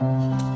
បង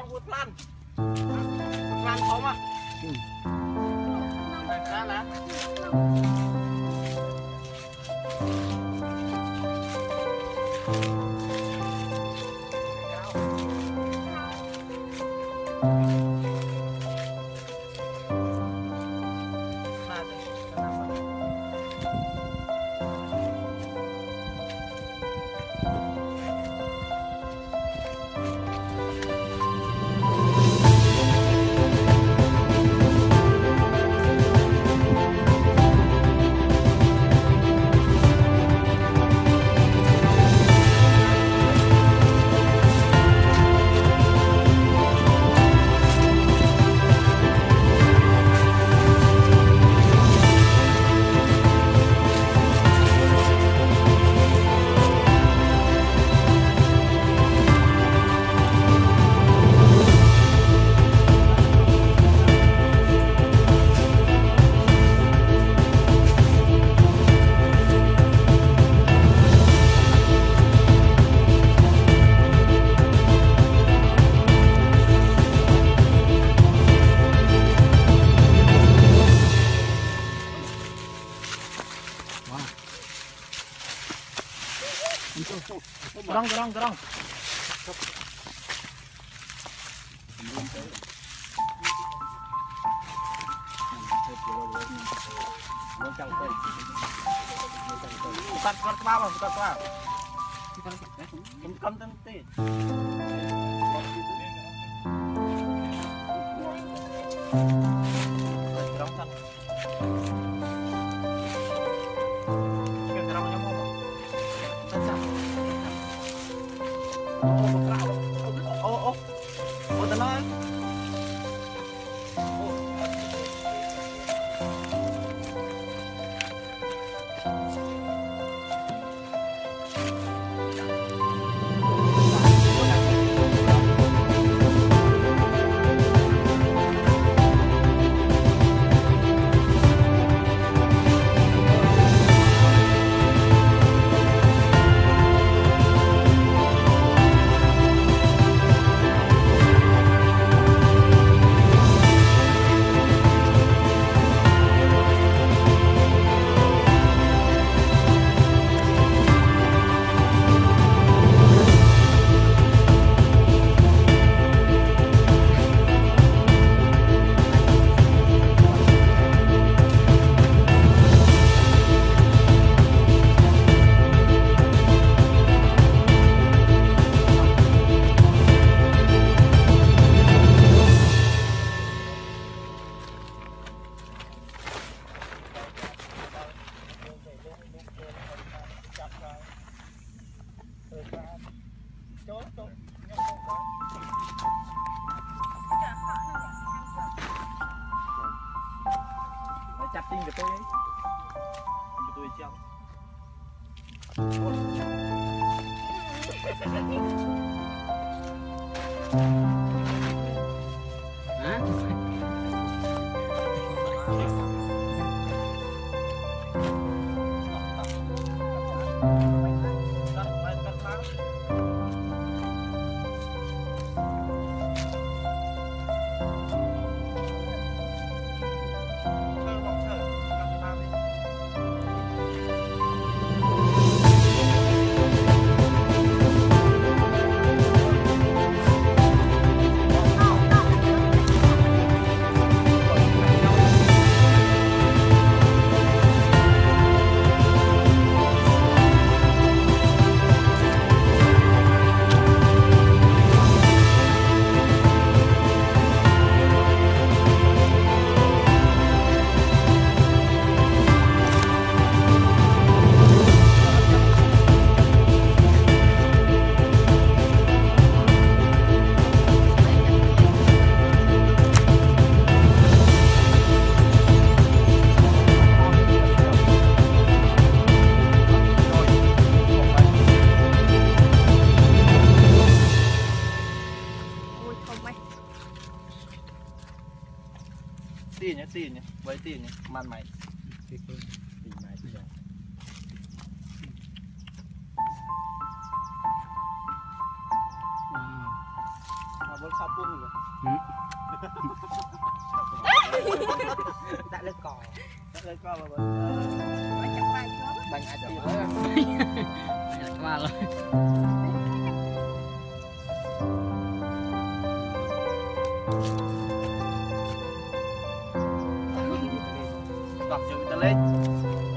ណា Con vượt lăn Lăn không à cái ra là Terong, terong, terong. Bukan bukan ke bawah, 求求！ បានម៉ៃពីម៉ៃចាអឺមកខាប់ពុំហ៎ដាក់លើកដាក់លើកបើបើបាញ់អាចបាញ់អាចទៀតហើយបាញ់អាចមកឡើយ 得嘞。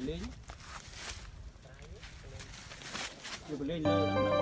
Lên chưa lên. Lơ lên.